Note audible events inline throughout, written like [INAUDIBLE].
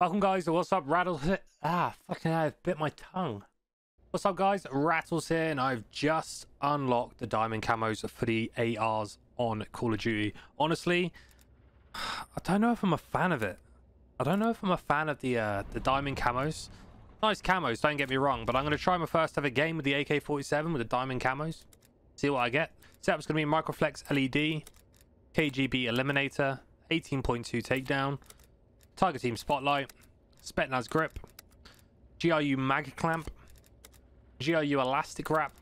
Welcome guys, what's up? Rhattles. Ah, fucking hell, I've bit my tongue. What's up guys? Rhattles here and I've just unlocked the diamond camos for the ARs on Call of Duty. Honestly, [SIGHS] I don't know if I'm a fan of it. I don't know if I'm a fan of the uh, the diamond camos. Nice camos, don't get me wrong, but I'm going to try my first ever game with the AK-47 with the diamond camos. See what I get. Setup's going to be Microflex LED, KGB Eliminator, 18.2 takedown, Tiger Team Spotlight, Spetsnaz Grip, GRU Mag Clamp, GRU Elastic Wrap,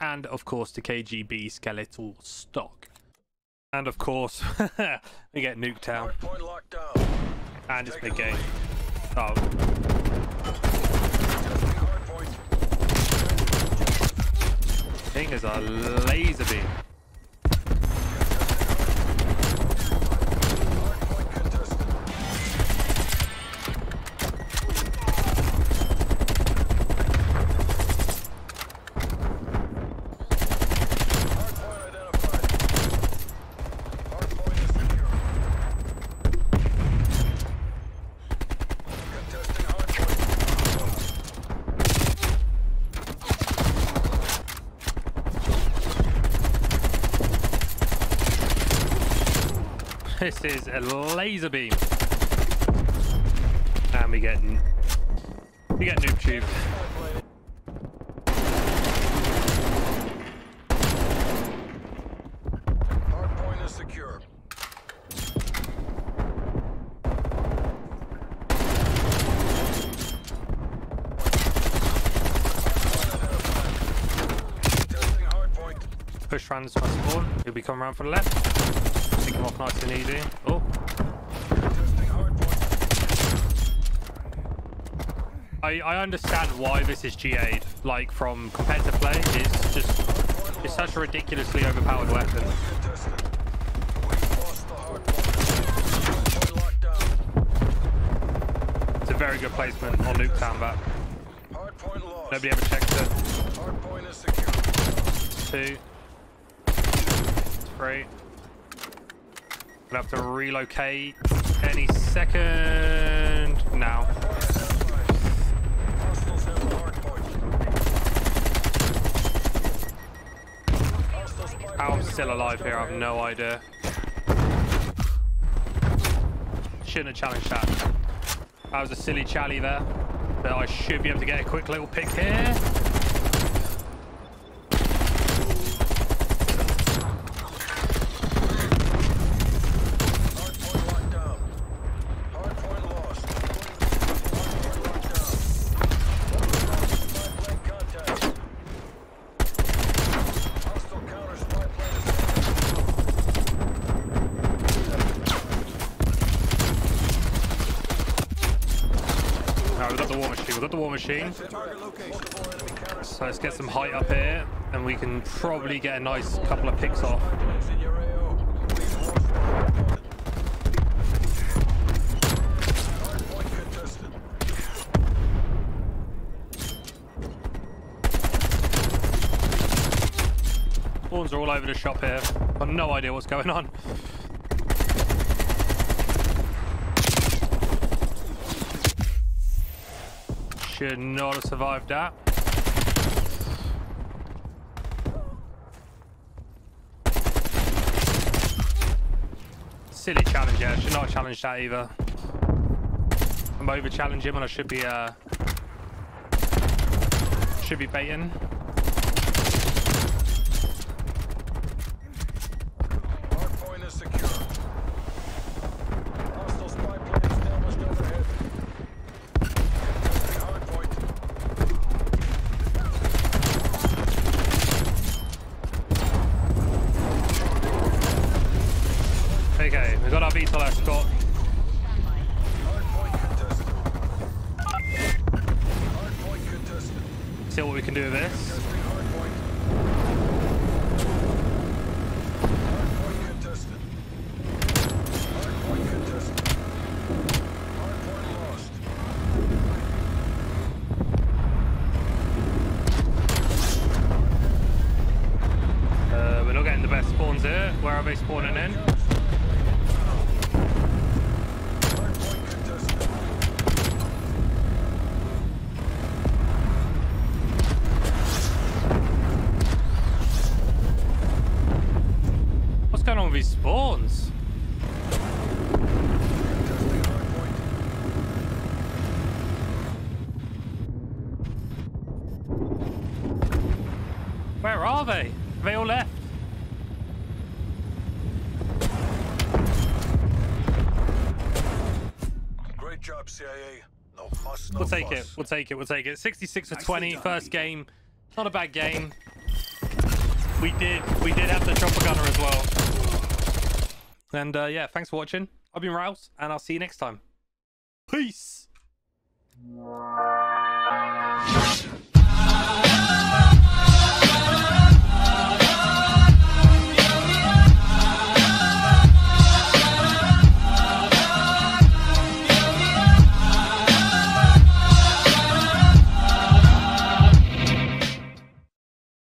and of course the KGB Skeletal Stock. And of course, [LAUGHS] we get Nuketown. And it's big game. Oh. Thing is a laser beam. This is a laser beam. And we get we get noob tube. Hardpoint is secure. Push around this one spawn. He'll be coming around for the left. Off easy. Oh, I, I understand why this is GA'd. Like from competitive play, it's just it's such a ridiculously overpowered weapon. Contested. We've lost the hardpoint. Hardpoint locked down. It's a very good placement on Hardpoint lost. nobody ever checks it. Hardpoint is secure. Two, three. Gonna have to relocate any second now. How I'm still alive here, I have no idea. Shouldn't have challenged that. That was a silly chally there. But I should be able to get a quick little pick here. The war machine. We've got the war machine. So let's get some height up here. And we can probably get a nice couple of picks off. Spawns are all over the shop here. Got no idea what's going on. Should not have survived that. Silly challenge, yeah. Should not have challenged that either. I'm over challenging when I should be uh should be baiting. Okay, we got our. Hardpoint contested. See what we can do with this. Uh, we're not getting the best spawns here. Where are they spawning in? of his spawns. Where are they? Are they all left? Great job, CIA. No fuss, no we'll take fuss. it. We'll take it. We'll take it. 66 for 20. First game. Not a bad game. We did. We did have the chopper gunner as well. And uh, yeah, thanks for watching. I've been Rouse, and I'll see you next time. Peace.